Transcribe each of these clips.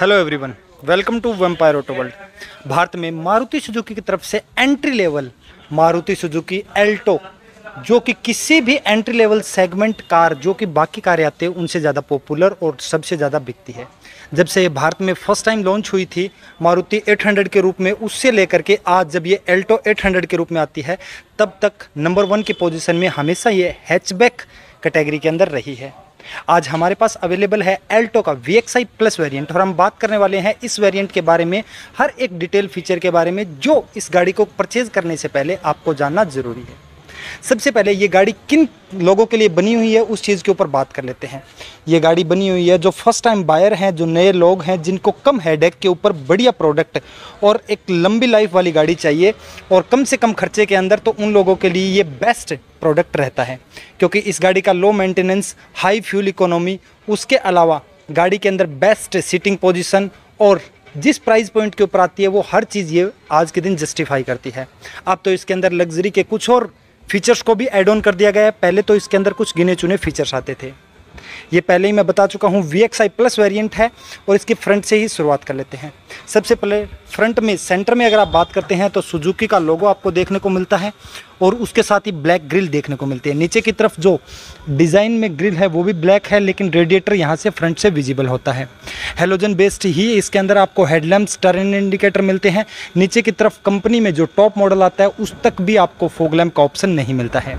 Hello everyone welcome to vampire auto world Bharat में Maruti Suzuki की तरफ़ से entry level Maruti Suzuki Alto जो कि किसी भी एंट्री लेवल सेगमेंट कार, जो कि बाकी कारें आते हैं, उनसे ज़्यादा पॉपुलर और सबसे ज़्यादा बिकती है। जब से ये भारत में फ़र्स्ट टाइम लॉन्च हुई थी, मारुति 800 के रूप में, उससे लेकर के आज जब ये एल्टो 800 के रूप में आती है, तब तक नंबर वन की पोजीशन में हमेशा ये हैचबैक कैटेगरी के अंदर रही है। आज हमारे पास अवेलेबल है एल्टो का V X I plus variant और हम बात करने वाले हैं इस वेरियंट के बारे में, हर एक डिटेल फीचर के बारे में, जो इस गाड़ी को परचेज करने से पहले आपको जानना ज़रूरी है। सबसे पहले ये गाड़ी किन लोगों के लिए बनी हुई है, उस चीज़ के ऊपर बात कर लेते हैं। ये गाड़ी बनी हुई है जो फ़र्स्ट टाइम बायर हैं, जो नए लोग हैं, जिनको कम हेडेक के ऊपर बढ़िया प्रोडक्ट और एक लंबी लाइफ वाली गाड़ी चाहिए और कम से कम खर्चे के अंदर तो उन लोगों के लिए ये बेस्ट प्रोडक्ट रहता है। क्योंकि इस गाड़ी का low maintenance high fuel economy उसके अलावा गाड़ी के अंदर बेस्ट सीटिंग पोजिशन और जिस प्राइस पॉइंट के ऊपर आती है, वो हर चीज़ ये आज के दिन जस्टिफाई करती है। अब तो इसके अंदर लग्जरी के कुछ और फीचर्स को भी एड ऑन कर दिया गया है। पहले तो इसके अंदर कुछ गिने चुने फीचर्स आते थे। ये पहले ही मैं बता चुका हूँ V X I plus variant है और इसकी फ्रंट से ही शुरुआत कर लेते हैं। सबसे पहले फ्रंट में सेंटर में अगर आप बात करते हैं तो सुजुकी का लोगो आपको देखने को मिलता है और उसके साथ ही ब्लैक ग्रिल देखने को मिलती है। नीचे की तरफ़ जो डिज़ाइन में ग्रिल है, वो भी ब्लैक है, लेकिन रेडिएटर यहाँ से फ्रंट से विजिबल होता है। हेलोजन बेस्ड ही इसके अंदर आपको हेडलैम्प्स टर्न इंडिकेटर मिलते हैं। नीचे की तरफ़ कंपनी में जो टॉप मॉडल आता है, उस तक भी आपको फोगलैम्प का ऑप्शन नहीं मिलता है।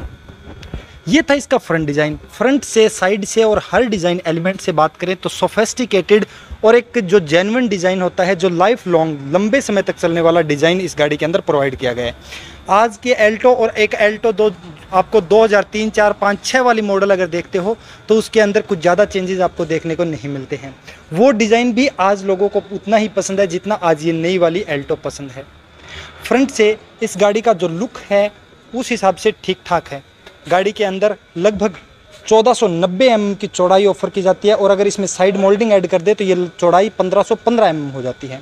ये था इसका फ्रंट डिज़ाइन फ्रंट से साइड से और हर डिज़ाइन एलिमेंट से बात करें तो सोफेस्टिकेटेड और एक जो जेनवन डिज़ाइन होता है जो लाइफ लॉन्ग लंबे समय तक चलने वाला डिज़ाइन इस गाड़ी के अंदर प्रोवाइड किया गया है। आज के एल्टो और एक एल्टो दो आपको 2003, 4, 5, 6 वाली मॉडल अगर देखते हो तो उसके अंदर कुछ ज़्यादा चेंजेस आपको देखने को नहीं मिलते हैं। वो डिज़ाइन भी आज लोगों को उतना ही पसंद है जितना आज ये नई वाली एल्टो पसंद है। फ्रंट से इस गाड़ी का जो लुक है उस हिसाब से ठीक ठाक है। गाड़ी के अंदर लगभग 1490 mm की चौड़ाई ऑफ़र की जाती है और अगर इसमें साइड मोल्डिंग ऐड कर दे तो ये चौड़ाई 1515 mm हो जाती है।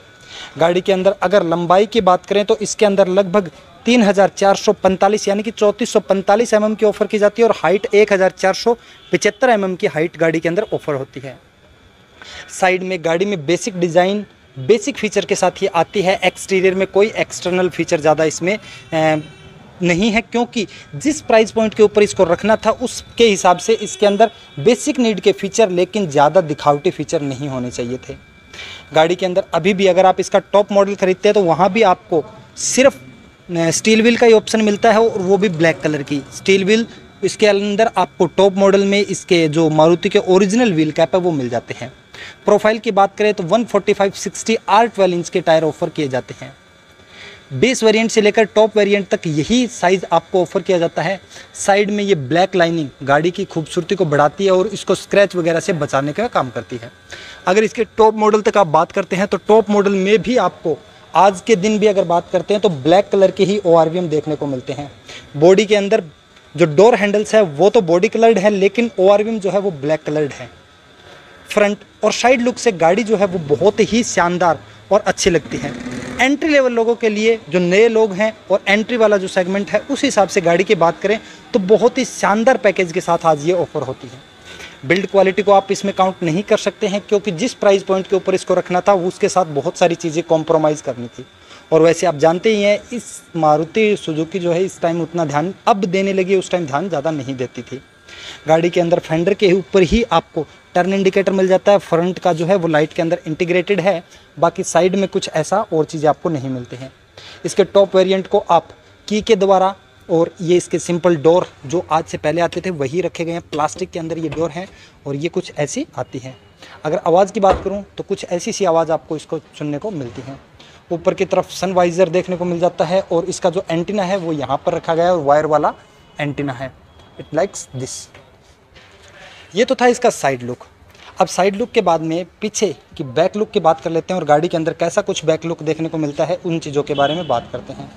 गाड़ी के अंदर अगर लंबाई की बात करें तो इसके अंदर लगभग 3445 यानी कि 3445 mm की ऑफ़र की जाती है और हाइट 1475 mm की हाइट गाड़ी के अंदर ऑफ़र होती है। साइड में गाड़ी में बेसिक डिज़ाइन बेसिक फीचर के साथ ही आती है। एक्सटीरियर में कोई एक्सटर्नल फीचर ज़्यादा इसमें नहीं है, क्योंकि जिस प्राइस पॉइंट के ऊपर इसको रखना था, उसके हिसाब से इसके अंदर बेसिक नीड के फीचर लेकिन ज़्यादा दिखावटी फीचर नहीं होने चाहिए थे। गाड़ी के अंदर अभी भी अगर आप इसका टॉप मॉडल खरीदते हैं तो वहाँ भी आपको सिर्फ़ स्टील व्हील का ही ऑप्शन मिलता है, और वो भी ब्लैक कलर की। स्टील व्हील इसके अंदर आपको टॉप मॉडल में इसके जो मारुति के ओरिजिनल व्हील कैप है, वो मिल जाते हैं। प्रोफ़ाइल की बात करें तो 145 60 आर ट्वेल्व इंच के टायर ऑफ़र किए जाते हैं। बेस वेरिएंट से लेकर टॉप वेरिएंट तक यही साइज़ आपको ऑफ़र किया जाता है। साइड में ये ब्लैक लाइनिंग गाड़ी की खूबसूरती को बढ़ाती है और इसको स्क्रैच वगैरह से बचाने का काम करती है। अगर इसके टॉप मॉडल तक आप बात करते हैं तो टॉप मॉडल में भी आपको आज के दिन भी अगर बात करते हैं तो ब्लैक कलर के ही ओआरवीएम देखने को मिलते हैं। बॉडी के अंदर जो डोर हैंडल्स है, वो तो बॉडी कलर्ड है, लेकिन ओआरवीएम जो है वो ब्लैक कलर्ड है। फ्रंट और साइड लुक से गाड़ी जो है वो बहुत ही शानदार और अच्छी लगती है। एंट्री लेवल लोगों के लिए जो नए लोग हैं और एंट्री वाला जो सेगमेंट है, उस हिसाब से गाड़ी की बात करें तो बहुत ही शानदार पैकेज के साथ आज ये ऑफ़र होती है। बिल्ड क्वालिटी को आप इसमें काउंट नहीं कर सकते हैं, क्योंकि जिस प्राइस पॉइंट के ऊपर इसको रखना था, उसके साथ बहुत सारी चीज़ें कॉम्प्रोमाइज़ करनी थी। और वैसे आप जानते ही हैं, इस मारुति सुजुकी जो है, इस टाइम उतना ध्यान अब देने लगी, उस टाइम ध्यान ज़्यादा नहीं देती थी। गाड़ी के अंदर फेंडर के ऊपर ही आपको टर्न इंडिकेटर मिल जाता है। फ्रंट का जो है वो लाइट के अंदर इंटीग्रेटेड है। बाकी साइड में कुछ ऐसा और चीज़ें आपको नहीं मिलते हैं। इसके टॉप वेरिएंट को आप की के द्वारा और ये इसके सिंपल डोर जो आज से पहले आते थे, वही रखे गए हैं। प्लास्टिक के अंदर ये डोर हैं और ये कुछ ऐसी आती हैं। अगर आवाज़ की बात करूँ तो कुछ ऐसी सी आवाज़ आपको इसको सुनने को मिलती है। ऊपर की तरफ़ सनवाइज़र देखने को मिल जाता है और इसका जो एंटीना है, वो यहाँ पर रखा गया है और वायर वाला एंटीना है। इट लाइक्स दिस ये तो था इसका साइड लुक अब साइड लुक के बाद में पीछे की बैक लुक की बात कर लेते हैं और गाड़ी के अंदर कैसा कुछ बैक लुक देखने को मिलता है, उन चीज़ों के बारे में बात करते हैं।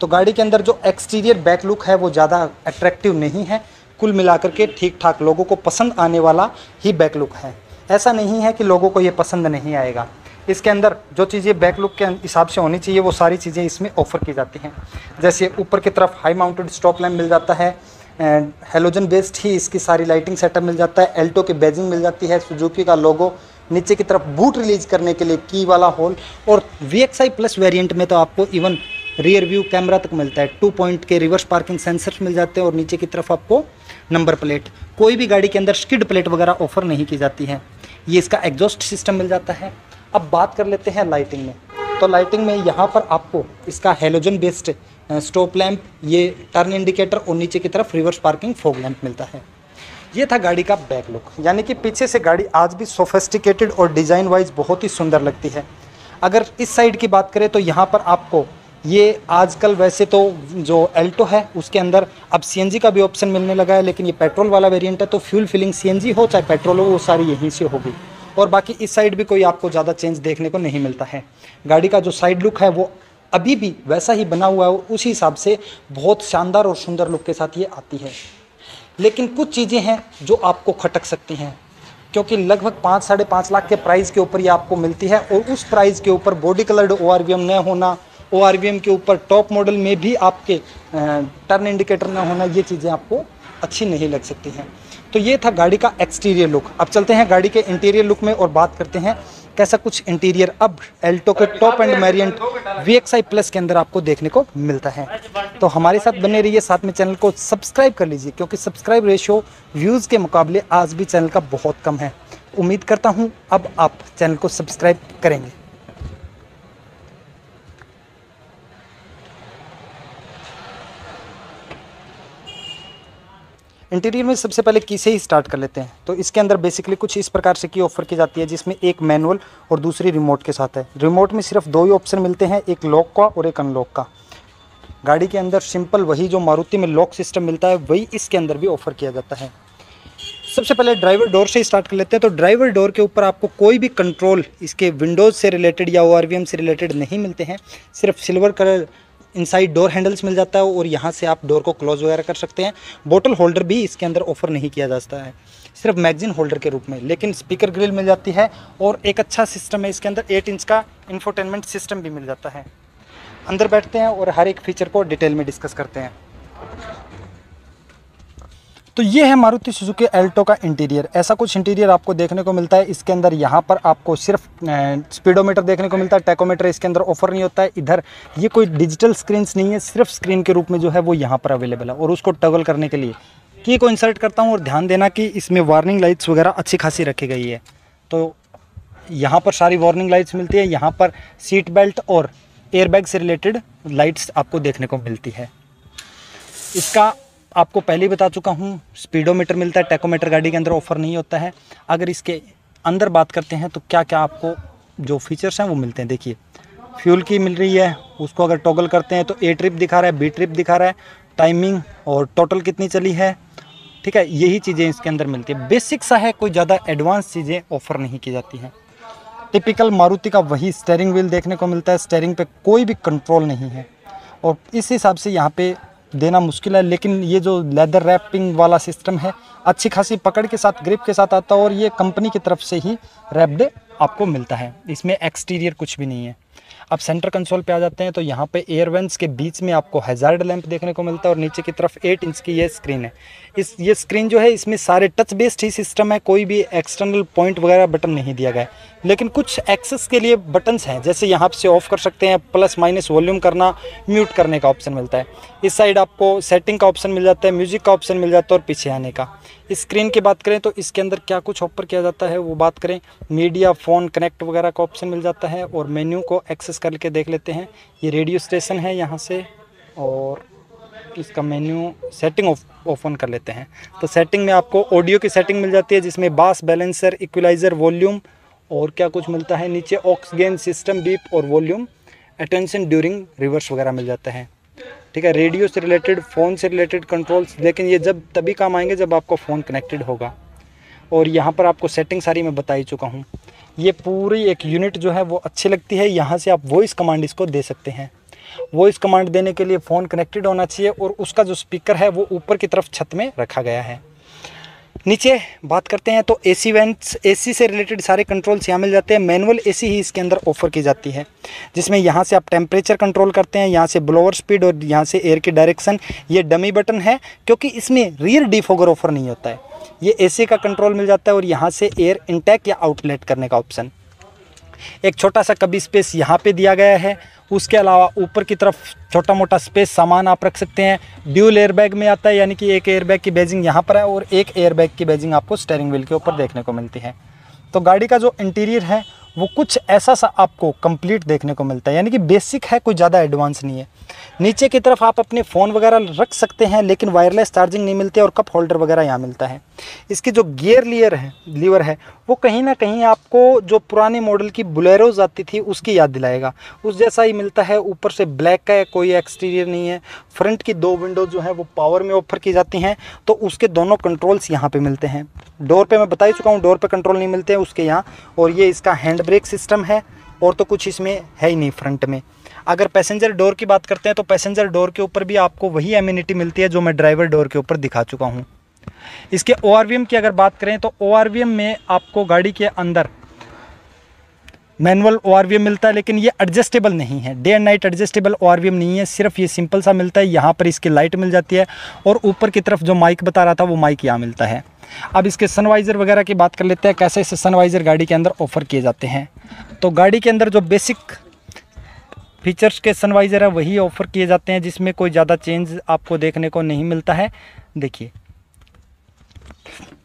तो गाड़ी के अंदर जो एक्सटीरियर बैक लुक है, वो ज़्यादा अट्रैक्टिव नहीं है। कुल मिलाकर के ठीक ठाक लोगों को पसंद आने वाला ही बैक लुक है। ऐसा नहीं है कि लोगों को ये पसंद नहीं आएगा। इसके अंदर जो चीज़ें बैक लुक के हिसाब से होनी चाहिए, वो सारी चीज़ें इसमें ऑफ़र की जाती हैं। जैसे ऊपर की तरफ़ हाई माउंटेड स्टॉप लैम्प मिल जाता है। हेलोजन बेस्ड ही इसकी सारी लाइटिंग सेटअप मिल जाता है। एल्टो की बेजिंग मिल जाती है। सुजुकी का लोगो नीचे की तरफ़ बूट रिलीज़ करने के लिए की वाला होल और VXI प्लस वेरियंट में तो आपको इवन रियर व्यू कैमरा तक मिलता है। टू पॉइंट के रिवर्स पार्किंग सेंसर्स मिल जाते हैं और नीचे की तरफ़ आपको नंबर प्लेट कोई भी गाड़ी के अंदर स्किड प्लेट वगैरह ऑफ़र नहीं की जाती है। ये इसका एग्जॉस्ट सिस्टम मिल जाता है। अब बात कर लेते हैं लाइटिंग में। तो लाइटिंग में यहाँ पर आपको इसका हेलोजन बेस्ड स्टॉप लैंप ये टर्न इंडिकेटर और नीचे की तरफ़ रिवर्स पार्किंग फोग लैंप मिलता है। ये था गाड़ी का बैक लुक यानी कि पीछे से गाड़ी आज भी सोफेस्टिकेटेड और डिज़ाइन वाइज बहुत ही सुंदर लगती है। अगर इस साइड की बात करें तो यहाँ पर आपको ये आजकल वैसे तो जो एल्टो है, उसके अंदर अब सीएनजी का भी ऑप्शन मिलने लगा है, लेकिन ये पेट्रोल वाला वेरिएंट है तो फ्यूल फिलिंग सीएनजी हो, चाहे पेट्रोल हो, वो सारी यहीं से होगी। और बाकी इस साइड भी कोई आपको ज़्यादा चेंज देखने को नहीं मिलता है। गाड़ी का जो साइड लुक है, वो अभी भी वैसा ही बना हुआ है उसी हिसाब से बहुत शानदार और सुंदर लुक के साथ ये आती है। लेकिन कुछ चीज़ें हैं जो आपको खटक सकती हैं, क्योंकि लगभग पाँच, साढ़े पाँच लाख के प्राइस के ऊपर ये आपको मिलती है और उस प्राइस के ऊपर बॉडी कलर्ड ओ आर न होना ओ आर के ऊपर टॉप मॉडल में भी आपके टर्न इंडिकेटर ना होना, ये चीज़ें आपको अच्छी नहीं लग सकती हैं। तो ये था गाड़ी का एक्सटीरियर लुक अब चलते हैं गाड़ी के इंटीरियर लुक में और बात करते हैं कैसा कुछ इंटीरियर अब एल्टो के top end variant V X I plus के अंदर आपको देखने को मिलता है। तो हमारे साथ बने रहिए साथ में चैनल को सब्सक्राइब कर लीजिए क्योंकि सब्सक्राइब रेशियो व्यूज़ के मुकाबले आज भी चैनल का बहुत कम है। उम्मीद करता हूँ अब आप चैनल को सब्सक्राइब करेंगे। इंटीरियर में सबसे पहले की से ही स्टार्ट कर लेते हैं। तो इसके अंदर बेसिकली कुछ इस प्रकार से की ऑफ़र की जाती है, जिसमें एक मैनुअल और दूसरी रिमोट के साथ है। रिमोट में सिर्फ़ दो ही ऑप्शन मिलते हैं, एक लॉक का और एक अनलॉक का। गाड़ी के अंदर सिंपल वही जो मारुति में लॉक सिस्टम मिलता है, वही इसके अंदर भी ऑफ़र किया जाता है। सबसे पहले ड्राइवर डोर से स्टार्ट कर लेते हैं। तो ड्राइवर डोर के ऊपर आपको कोई भी कंट्रोल इसके विंडोज़ से रिलेटेड या ओआरवीएम से रिलेटेड नहीं मिलते हैं। सिर्फ़ silver colour inside door handles मिल जाता है और यहाँ से आप डोर को क्लोज वगैरह कर सकते हैं। बोटल होल्डर भी इसके अंदर ऑफ़र नहीं किया जाता है। सिर्फ़ मैगजीन होल्डर के रूप में। लेकिन स्पीकर ग्रिल मिल जाती है और एक अच्छा सिस्टम है, इसके अंदर एट इंच का इन्फोटेनमेंट सिस्टम भी मिल जाता है। अंदर बैठते हैं और हर एक फीचर को डिटेल में डिस्कस करते हैं। तो ये है मारुति सुजुकी एल्टो का इंटीरियर ऐसा कुछ इंटीरियर आपको देखने को मिलता है, इसके अंदर यहाँ पर आपको सिर्फ़ स्पीडोमीटर देखने को मिलता है टेकोमीटर इसके अंदर ऑफ़र नहीं होता है, इधर ये कोई डिजिटल स्क्रीन नहीं है, सिर्फ़ स्क्रीन के रूप में जो है वो यहाँ पर अवेलेबल है। और उसको टगल करने के लिए की को इंसर्ट करता हूँ और ध्यान देना कि इसमें वार्निंग लाइट्स वगैरह अच्छी खासी रखी गई है। तो यहाँ पर सारी वार्निंग लाइट्स मिलती है, यहाँ पर सीट बेल्ट और एयरबैग से रिलेटेड लाइट्स आपको देखने को मिलती है। इसका आपको पहले ही बता चुका हूँ, स्पीडोमीटर मिलता है, टेकोमीटर गाड़ी के अंदर ऑफ़र नहीं होता है। अगर इसके अंदर बात करते हैं तो क्या क्या आपको जो फीचर्स हैं वो मिलते हैं? देखिए फ्यूल की मिल रही है, उसको अगर टॉगल करते हैं तो ए ट्रिप दिखा रहा है बी ट्रिप दिखा रहा है। टाइमिंग और टोटल कितनी चली है? ठीक है, यही चीज़ें इसके अंदर मिलती है। बेसिक सा है, कोई ज़्यादा एडवांस चीज़ें ऑफ़र नहीं की जाती हैं। टिपिकल मारुति का वही स्टेयरिंग व्हील देखने को मिलता है स्टेयरिंग पे कोई भी कंट्रोल नहीं है। और इस हिसाब से यहाँ पे देना मुश्किल है, लेकिन ये जो लेदर रैपिंग वाला सिस्टम है, अच्छी खासी पकड़ के साथ ग्रिप के साथ आता है और ये कंपनी की तरफ़ से ही रैप्ड आपको मिलता है। इसमें एक्सटीरियर कुछ भी नहीं है। अब सेंटर कंसोल पे आ जाते हैं तो यहाँ पे एयरवेंस के बीच में आपको हज़ार्ड लैंप देखने को मिलता है और नीचे की तरफ़ 8 इंच की ये स्क्रीन है। इस, ये स्क्रीन जो है, इसमें सारे टच बेस्ड ही सिस्टम है, कोई भी एक्सटर्नल पॉइंट वगैरह बटन नहीं दिया गया लेकिन कुछ एक्सेस के लिए बटन्स हैं, जैसे यहाँ से ऑफ़ कर सकते हैं प्लस माइनस वॉल्यूम करना म्यूट करने का ऑप्शन मिलता है। इस साइड आपको सेटिंग का ऑप्शन मिल जाता है म्यूज़िक का ऑप्शन मिल जाता है और पीछे आने का। स्क्रीन की बात करें तो इसके अंदर क्या कुछ ऑफ़र किया जाता है, वो बात करें। मीडिया फ़ोन कनेक्ट वगैरह का ऑप्शन मिल जाता है और मेन्यू को एक्सेस करके देख लेते हैं। ये रेडियो स्टेशन है यहाँ से और इसका मेन्यू सेटिंग ओपन कर लेते हैं। तो सेटिंग में आपको ऑडियो की सेटिंग मिल जाती है, जिसमें बास बैलेंसर इक्वलाइज़र वॉल्यूम और क्या कुछ मिलता है? नीचे ऑक्सगेन सिस्टम बीप और वॉल्यूम अटेंशन ड्यूरिंग रिवर्स वगैरह मिल जाता है। ठीक है रेडियो से रिलेटेड फ़ोन से रिलेटेड कंट्रोल्स लेकिन ये जब, तभी काम आएँगे जब आपका फ़ोन कनेक्टेड होगा। और यहाँ पर आपको सेटिंग सारी मैं बता ही चुका हूँ। ये पूरी एक यूनिट जो है, वो अच्छी लगती है। यहाँ से आप वॉइस कमांड इसको दे सकते हैं। वॉइस कमांड देने के लिए फ़ोन कनेक्टेड होना चाहिए और उसका जो स्पीकर है वो ऊपर की तरफ़ छत में रखा गया है। नीचे बात करते हैं तो एसी वेंट्स एसी से रिलेटेड सारे कंट्रोल्स यहाँ मिल जाते हैं। मैनुअल एसी ही इसके अंदर ऑफ़र की जाती है, जिसमें यहाँ से आप टेम्परेचर कंट्रोल करते हैं, यहाँ से ब्लोअर स्पीड और यहाँ से एयर की डायरेक्शन ये डमी बटन है, क्योंकि इसमें रियर डिफोगर ऑफ़र नहीं होता है। ये एसी का कंट्रोल मिल जाता है और यहाँ से एयर इनटेक या आउटलेट करने का ऑप्शन एक छोटा सा कभी स्पेस यहाँ पे दिया गया है उसके अलावा ऊपर की तरफ़ छोटा मोटा स्पेस सामान आप रख सकते हैं। ड्यूल एयरबैग में आता है, यानी कि एक एयरबैग की बेजिंग यहाँ पर है और एक एयरबैग की बेजिंग आपको स्टेयरिंग व्हील के ऊपर देखने को मिलती है। तो गाड़ी का जो इंटीरियर है वो कुछ ऐसा सा आपको कंप्लीट देखने को मिलता है। यानी कि बेसिक है, कोई ज़्यादा एडवांस नहीं है। नीचे की तरफ़ आप अपने फ़ोन वगैरह रख सकते हैं, लेकिन वायरलेस चार्जिंग नहीं मिलती और कप होल्डर वगैरह यहाँ मिलता है। इसकी जो गियर लियर है लीवर है, वो कहीं ना कहीं आपको जो पुराने मॉडल की बुलेरोज आती थी, उसकी याद दिलाएगा। उस जैसा ही मिलता है, ऊपर से ब्लैक का कोई एक्सटीरियर नहीं है। फ्रंट की दो विंडो जो है, वो पावर में ऑफ़र की जाती हैं तो उसके दोनों कंट्रोल्स यहाँ पर मिलते हैं। डोर पर मैं बता ही चुका हूँ डोर पर कंट्रोल नहीं मिलते हैं, उसके यहाँ। और ये इसका हैंड ब्रेक सिस्टम है, और तो कुछ इसमें है ही नहीं फ्रंट में। अगर पैसेंजर डोर की बात करते हैं तो पैसेंजर डोर के ऊपर भी आपको वही एम्यूनिटी मिलती है जो मैं ड्राइवर डोर के ऊपर दिखा चुका हूँ। इसके ओआरवीएम की अगर बात करें तो ओ में आपको गाड़ी के अंदर मैनुअल ओ मिलता है, लेकिन ये एडजस्टेबल नहीं है। डे एंड नाइट एडजस्टेबल ओ नहीं है, सिर्फ़ ये सिंपल सा मिलता है, यहाँ पर इसकी लाइट मिल जाती है, और ऊपर की तरफ़ जो माइक बता रहा था, वो माइक यहाँ मिलता है। अब इसके सनवाइज़र वगैरह की बात कर लेते हैं, कैसे इसे सनवाइज़र गाड़ी के अंदर ऑफ़र किए जाते हैं। तो गाड़ी के अंदर जो बेसिक फीचर्स के सनवाइज़र है, वही ऑफ़र किए जाते हैं, जिसमें कोई ज़्यादा चेंज आपको देखने को नहीं मिलता है। देखिए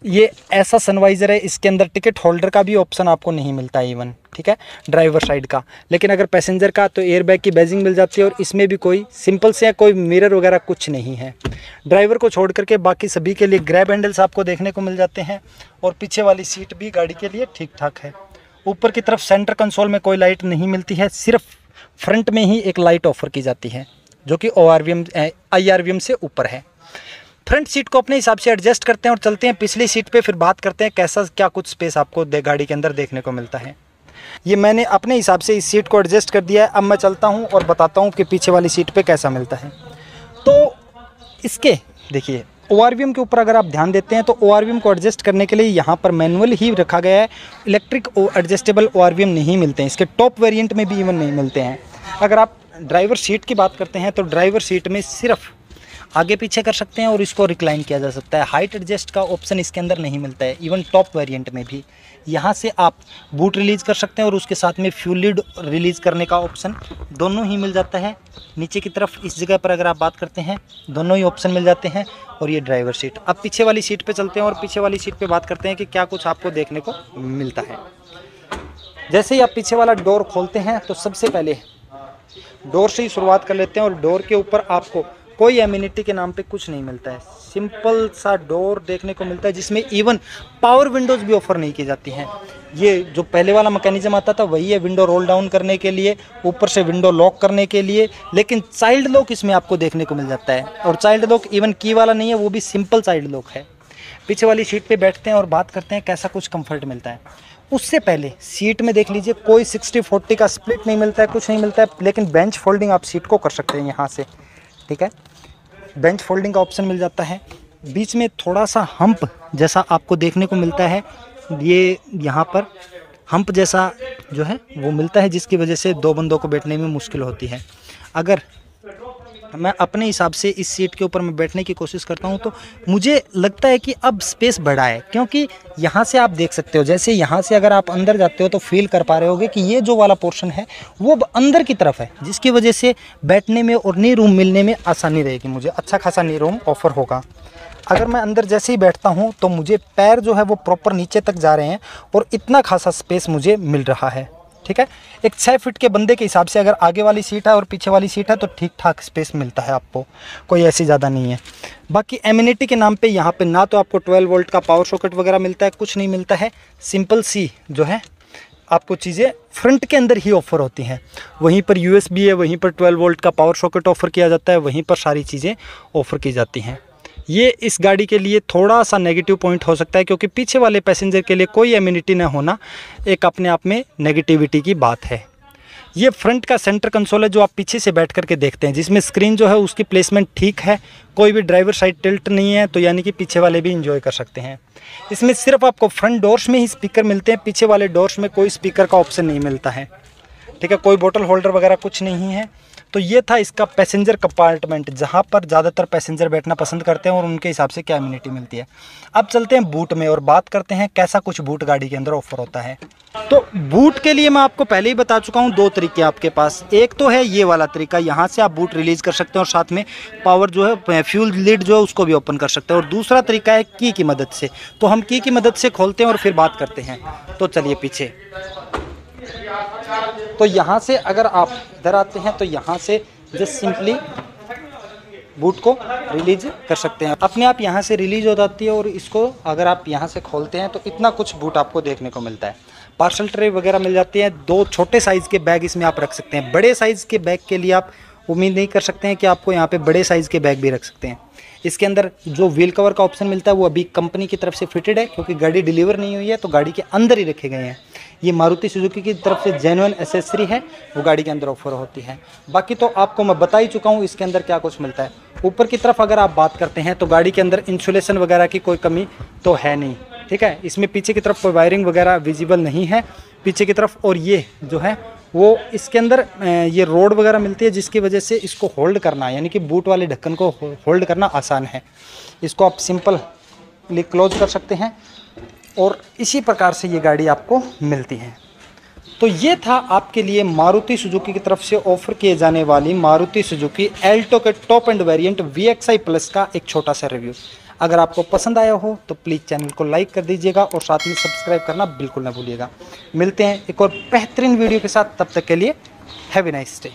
ये ऐसा सनवाइज़र है, इसके अंदर टिकट होल्डर का भी ऑप्शन आपको नहीं मिलता इवन ठीक है? ड्राइवर साइड का। लेकिन अगर पैसेंजर का तो एयरबैग की बैजिंग मिल जाती है और इसमें भी कोई सिंपल से कोई मिरर वगैरह कुछ नहीं है। ड्राइवर को छोड़ करके बाकी सभी के लिए ग्रैब हैंडल्स आपको देखने को मिल जाते हैं और पीछे वाली सीट भी गाड़ी के लिए ठीक ठाक है। ऊपर की तरफ़ सेंटर कंसोल में कोई लाइट नहीं मिलती है, सिर्फ़ फ्रंट में ही एक लाइट ऑफ़र की जाती है, जो कि O R V M I R V M से ऊपर है। फ्रंट सीट को अपने हिसाब से एडजस्ट करते हैं और चलते हैं पिछली सीट पे, फिर बात करते हैं कैसा, क्या कुछ स्पेस आपको गाड़ी के अंदर देखने को मिलता है। ये मैंने अपने हिसाब से इस सीट को एडजस्ट कर दिया है। अब मैं चलता हूँ और बताता हूँ कि पीछे वाली सीट पर कैसा मिलता है। तो इसके, देखिए ORVM के ऊपर अगर आप ध्यान देते हैं तो ORVM को एडजस्ट करने के लिए यहाँ पर मैनुअल ही रखा गया है। इलेक्ट्रिक एडजस्टेबल ORVM नहीं मिलते हैं। इसके टॉप वेरियंट में भी इवन नहीं मिलते हैं। अगर आप ड्राइवर सीट की बात करते हैं तो ड्राइवर सीट में सिर्फ़ आगे पीछे कर सकते हैं और इसको रिक्लाइन किया जा सकता है। हाइट एडजस्ट का ऑप्शन इसके अंदर नहीं मिलता है इवन टॉप वेरिएंट में भी। यहाँ से आप बूट रिलीज़ कर सकते हैं और उसके साथ में फ्यूल लीड रिलीज़ करने का ऑप्शन दोनों ही मिल जाता है। नीचे की तरफ़ इस जगह पर अगर आप बात करते हैं, दोनों ही ऑप्शन मिल जाते हैं और ये ड्राइवर सीट अब पीछे वाली सीट पर चलते हैं और पीछे वाली सीट पर बात करते हैं कि क्या कुछ आपको देखने को मिलता है। जैसे ही आप पीछे वाला डोर खोलते हैं तो सबसे पहले डोर से ही शुरुआत कर लेते हैं और डोर के ऊपर आपको कोई एम्यूनिटी के नाम पे कुछ नहीं मिलता है। सिंपल सा डोर देखने को मिलता है, जिसमें इवन पावर विंडोज़ भी ऑफ़र नहीं की जाती हैं। ये जो पहले वाला मैकेनिज्म आता था, वही है विंडो रोल डाउन करने के लिए, ऊपर से विंडो लॉक करने के लिए। लेकिन चाइल्ड लॉक इसमें आपको देखने को मिल जाता है। और चाइल्ड लॉक इवन की वाला नहीं है, वो भी सिंपल चाइल्ड लॉक है। पीछे वाली सीट पे बैठते हैं और बात करते हैं कैसा कुछ कंफर्ट मिलता है। उससे पहले सीट में देख लीजिए, कोई 60 40 का स्प्लिट नहीं मिलता है, कुछ नहीं मिलता है। लेकिन बेंच फोल्डिंग आप सीट को कर सकते हैं यहाँ से। ठीक है? बेंच फोल्डिंग का ऑप्शन मिल जाता है। बीच में थोड़ा सा हम्प जैसा आपको देखने को मिलता है, ये यहाँ पर हम्प जैसा जो है, वो मिलता है, जिसकी वजह से दो बंदों को बैठने में मुश्किल होती है। अगर मैं अपने हिसाब से इस सीट के ऊपर मैं बैठने की कोशिश करता हूँ तो मुझे लगता है कि अब स्पेस बढ़ा है, क्योंकि यहाँ से आप देख सकते हो, जैसे यहाँ से अगर आप अंदर जाते हो तो फील कर पा रहे होगे कि ये जो वाला पोर्शन है, वो अंदर की तरफ़ है, जिसकी वजह से बैठने में और नी रूम मिलने में आसानी रहेगी मुझे अच्छा खासा नी रूम ऑफ़र होगा। अगर मैं अंदर जैसे ही बैठता हूँ तो मुझे पैर जो है वो प्रॉपर नीचे तक जा रहे हैं और इतना खासा स्पेस मुझे मिल रहा है। ठीक है? एक छः फिट के बंदे के हिसाब से अगर आगे वाली सीट है और पीछे वाली सीट है तो ठीक ठाक स्पेस मिलता है आपको। कोई ऐसी ज़्यादा नहीं है। बाकी एम्यूनिटी के नाम पे यहाँ पे ना तो आपको 12 वोल्ट का पावर सॉकेट वगैरह मिलता है, कुछ नहीं मिलता है। सिंपल सी जो है, आपको चीज़ें फ्रंट के अंदर ही ऑफ़र होती हैं। वहीं पर यूएसबी है, वहीं पर 12 वोल्ट का पावर सॉकेट ऑफ़र किया जाता है, वहीं पर सारी चीज़ें ऑफ़र की जाती हैं। ये इस गाड़ी के लिए थोड़ा सा नेगेटिव पॉइंट हो सकता है, क्योंकि पीछे वाले पैसेंजर के लिए कोई एम्यूनिटी न होना एक अपने आप में नेगेटिविटी की बात है। ये फ्रंट का सेंटर कंसोल है जो आप पीछे से बैठ करके देखते हैं, जिसमें स्क्रीन जो है उसकी प्लेसमेंट ठीक है, कोई भी ड्राइवर साइड टिल्ट नहीं है तो यानी कि पीछे वाले भी इंजॉय कर सकते हैं। इसमें सिर्फ़ आपको फ्रंट डोर्स में ही स्पीकर मिलते हैं, पीछे वाले डोर्स में कोई स्पीकर का ऑप्शन नहीं मिलता है। ठीक है, कोई बोतल होल्डर वगैरह कुछ नहीं है। तो ये था इसका पैसेंजर कंपार्टमेंट, जहाँ पर ज़्यादातर पैसेंजर बैठना पसंद करते हैं और उनके हिसाब से क्या इम्यूनिटी मिलती है। अब चलते हैं बूट में और बात करते हैं कैसा कुछ बूट गाड़ी के अंदर ऑफ़र होता है। तो बूट के लिए मैं आपको पहले ही बता चुका हूँ दो तरीके आपके पास। एक तो है ये वाला तरीका, यहाँ से आप बूट रिलीज़ कर सकते हैं और साथ में पावर जो है फ्यूल लिड जो है, उसको भी ओपन कर सकते हैं। और दूसरा तरीका है की की मदद से। तो हम की की मदद से खोलते हैं और फिर बात करते हैं। तो चलिए पीछे। तो यहाँ से अगर आप इधर आते हैं तो यहाँ से जस्ट सिंपली बूट को रिलीज़ कर सकते हैं। अपने आप यहाँ से रिलीज़ हो जाती है और इसको अगर आप यहाँ से खोलते हैं तो इतना कुछ बूट आपको देखने को मिलता है। पार्सल ट्रे वगैरह मिल जाती है। दो छोटे साइज़ के बैग इसमें आप रख सकते हैं। बड़े साइज़ के बैग के लिए आप उम्मीद नहीं कर सकते हैं कि आपको यहाँ पे बड़े साइज़ के बैग भी रख सकते हैं। इसके अंदर जो व्हील कवर का ऑप्शन मिलता है, वो अभी कंपनी की तरफ़ से फिटेड है, क्योंकि गाड़ी डिलीवर नहीं हुई है तो गाड़ी के अंदर ही रखे गए हैं। ये मारुति सुजुकी की तरफ़ से जेनुअन एसेसरी है, वो गाड़ी के अंदर ऑफ़र होती है। बाकी तो आपको मैं बता ही चुका हूँ, इसके अंदर क्या कुछ मिलता है। ऊपर की तरफ़ अगर आप बात करते हैं तो गाड़ी के अंदर इंसुलेशन वगैरह की कोई कमी तो है नहीं, ठीक है? इसमें पीछे की तरफ़ कोई वायरिंग वगैरह विजिबल नहीं है। पीछे की तरफ़ और ये जो है वो इसके अंदर ये रोड वगैरह मिलती है जिसकी वजह से इसको होल्ड करना, यानी कि बूट वाले ढक्कन को होल्ड करना आसान है। इसको आप सिंपल क्लोज कर सकते हैं और इसी प्रकार से ये गाड़ी आपको मिलती है। तो ये था आपके लिए मारुति सुजुकी की तरफ़ से ऑफ़र किए जाने वाली मारुति सुजुकी एल्टो के top end variant V plus का एक छोटा सा रिव्यू। अगर आपको पसंद आया हो तो प्लीज़ चैनल को लाइक कर दीजिएगा और साथ में सब्सक्राइब करना बिल्कुल ना भूलिएगा। मिलते हैं एक और बेहतरीन वीडियो के साथ, तब तक के लिए हैवी नाइस डे